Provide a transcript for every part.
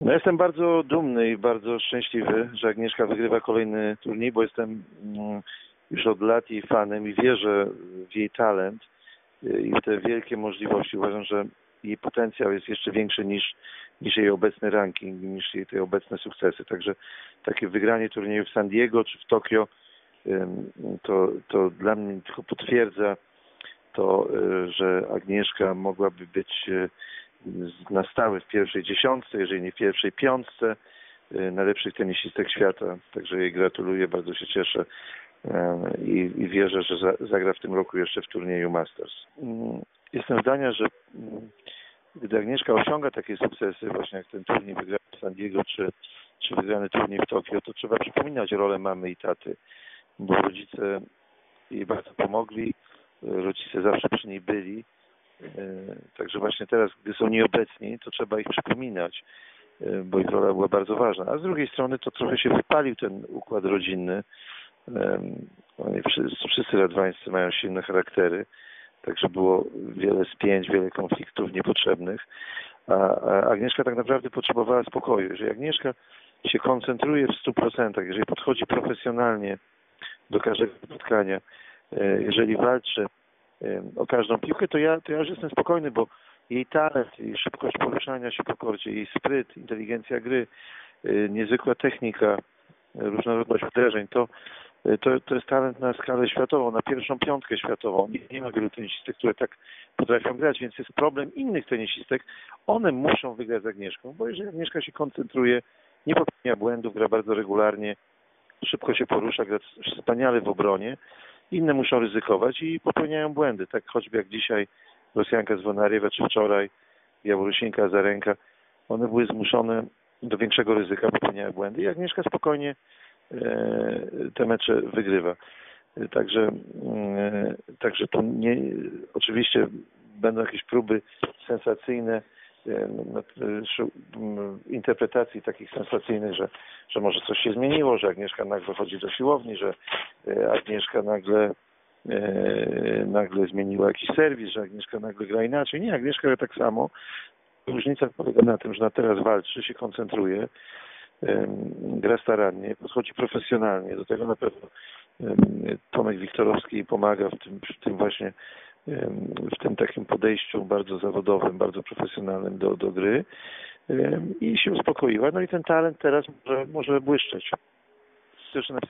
No jestem bardzo dumny i bardzo szczęśliwy, że Agnieszka wygrywa kolejny turniej, bo jestem mm, już od lat jej fanem i wierzę w jej talent y, i w te wielkie możliwości. Uważam, że jej potencjał jest jeszcze większy niż, niż jej obecny ranking, niż jej te obecne sukcesy. Także takie wygranie turnieju w San Diego czy w Tokio to, to dla mnie tylko potwierdza to, y, że Agnieszka mogłaby być y, na stałe w pierwszej dziesiątce, jeżeli nie w pierwszej piątce y, najlepszych tenisistek świata. Także jej gratuluję, bardzo się cieszę i, i wierzę, że za, zagra w tym roku jeszcze w turnieju Masters. Mm, jestem zdania, że mm, gdy Agnieszka osiąga takie sukcesy, właśnie jak ten turniej wygrany w San Diego, czy, czy wygrany turniej w Tokio, to trzeba przypominać rolę mamy i taty, bo rodzice jej bardzo pomogli, rodzice zawsze przy niej byli także właśnie teraz, gdy są nieobecni, to trzeba ich przypominać, e, bo ich rola była bardzo ważna. A z drugiej strony to trochę się wypalił ten układ rodzinny. Oni wszyscy, radwańscy mają silne charaktery, także było wiele spięć, wiele konfliktów niepotrzebnych. A, Agnieszka tak naprawdę potrzebowała spokoju. Jeżeli Agnieszka się koncentruje w stu procentach, jeżeli podchodzi profesjonalnie do każdego spotkania, e, jeżeli walczy o każdą piłkę, to ja, to ja już jestem spokojny, bo jej talent, jej szybkość poruszania się po korcie, jej spryt, inteligencja gry, y, niezwykła technika, różnorodność uderzeń, to, y, to, to jest talent na skalę światową, na pierwszą piątkę światową. Nie, nie ma wielu tenisistek, które tak potrafią grać, więc jest problem innych tenisistek. One muszą wygrać z Agnieszką, bo jeżeli Agnieszka się koncentruje, nie popełnia błędów, gra bardzo regularnie, szybko się porusza, gra wspaniale w obronie, inne muszą ryzykować i popełniają błędy, tak choćby jak dzisiaj Rosjanka z Wonariewa, czy wczoraj Białorusinka, Zarenka, one były zmuszone do większego ryzyka, popełniają błędy. I Agnieszka spokojnie e, te mecze wygrywa. Także, e, także to nie, oczywiście będą jakieś próby sensacyjne, interpretacji takich sensacyjnych, że, że może coś się zmieniło, że Agnieszka nagle chodzi do siłowni, że e, Agnieszka nagle nagle zmieniła jakiś serwis, że Agnieszka nagle gra inaczej. Nie, Agnieszka tak samo. Różnica polega na tym, że na teraz walczy, się koncentruje, gra starannie, podchodzi profesjonalnie. Do tego na pewno Tomek Wiktorowski pomaga w tym, w tym właśnie w tym takim podejściu bardzo zawodowym, bardzo profesjonalnym do, do gry i się uspokoiła. No i ten talent teraz może, może błyszczeć.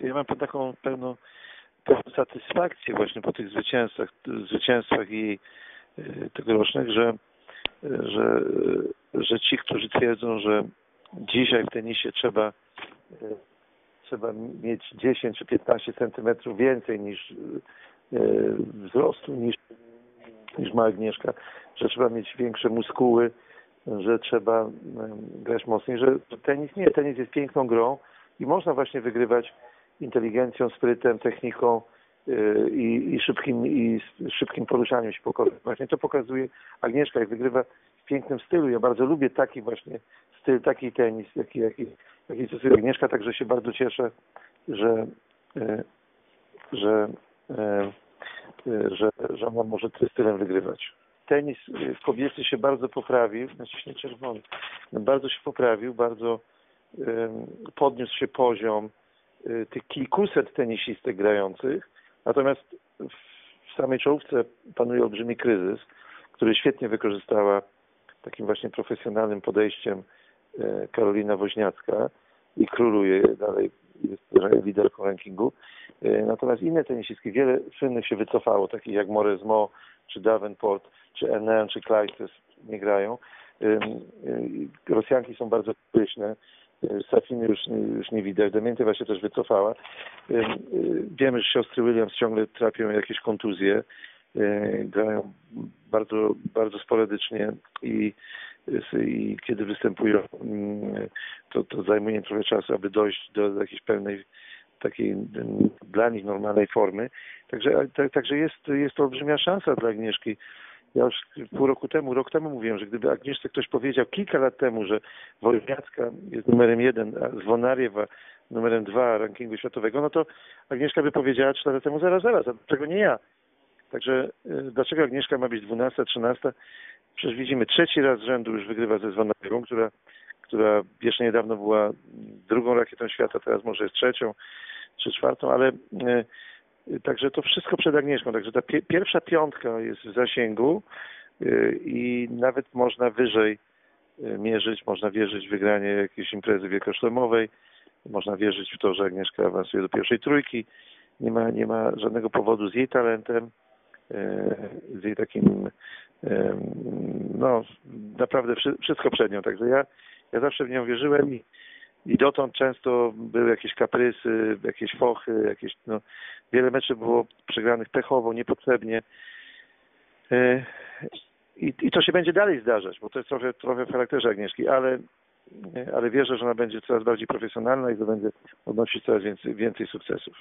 Ja mam taką pełną, pełną satysfakcję właśnie po tych zwycięstwach, zwycięstwach e, tegorocznych, że, że, że ci, którzy twierdzą, że dzisiaj w tenisie trzeba e, trzeba mieć 10 czy 15 centymetrów więcej niż e, wzrostu niż niż ma Agnieszka, że trzeba mieć większe muskuły, że trzeba grać mocniej, że tenis nie, tenis jest piękną grą i można właśnie wygrywać inteligencją, sprytem, techniką y, i, szybkim, i szybkim poruszaniem się po. Właśnie to pokazuje Agnieszka, jak wygrywa w pięknym stylu. Ja bardzo lubię taki właśnie styl, taki tenis, jaki, jaki, jaki stosuje Agnieszka, także się bardzo cieszę, że, y, że że, że on może stylem wygrywać. Tenis w kobiety się bardzo poprawił, naciśnie czerwony, bardzo się poprawił, bardzo podniósł się poziom y, tych kilkuset tenisistek grających, natomiast w samej czołówce panuje olbrzymi kryzys, który świetnie wykorzystała takim właśnie profesjonalnym podejściem y, Karolina Woźniacka i króluje dalej jest liderką rankingu. E, natomiast inne tenisistki, wiele słynnych się wycofało, takich jak Moresmo, czy Davenport, czy Enen, czy Kleistes nie grają. E, Rosjanki są bardzo pyszne. Safiny już, już nie widać. Demientywa się też wycofała. Wiemy, że siostry Williams ciągle trapią jakieś kontuzje. Grają bardzo, bardzo sporadycznie i i kiedy występują, mm, to, to zajmuje trochę czasu, aby dojść do jakiejś pełnej takiej mm, dla nich normalnej formy. Także, tak, także jest, jest to olbrzymia szansa dla Agnieszki. Ja już pół roku temu, rok temu mówiłem, że gdyby Agnieszce ktoś powiedział kilka lat temu, że Wojniacka jest numerem jeden, a Zwonariewa numerem dwa rankingu światowego, no to Agnieszka by powiedziała trzy lata temu zaraz, zaraz, a dlaczego nie ja? Także y, dlaczego Agnieszka ma być dwunasta, trzynasta? Przecież widzimy, trzeci raz z rzędu już wygrywa ze Zwonarewą, która, która jeszcze niedawno była drugą rakietą świata, teraz może jest trzecią czy czwartą, ale e, także to wszystko przed Agnieszką. Także ta pie, pierwsza piątka jest w zasięgu e, i nawet można wyżej e, mierzyć, można wierzyć w wygranie jakiejś imprezy wielkoszlemowej, można wierzyć w to, że Agnieszka awansuje do pierwszej trójki. Nie ma, nie ma żadnego powodu z jej talentem, z jej takim no naprawdę wszystko przed nią. Także ja, ja zawsze w nią wierzyłem i, i dotąd często były jakieś kaprysy, jakieś fochy, jakieś, no, wiele meczy było przegranych pechowo, niepotrzebnie. E, I, I to się będzie dalej zdarzać, bo to jest trochę, trochę w charakterze Agnieszki, ale, ale wierzę, że ona będzie coraz bardziej profesjonalna i że będzie odnosić coraz więcej, więcej sukcesów.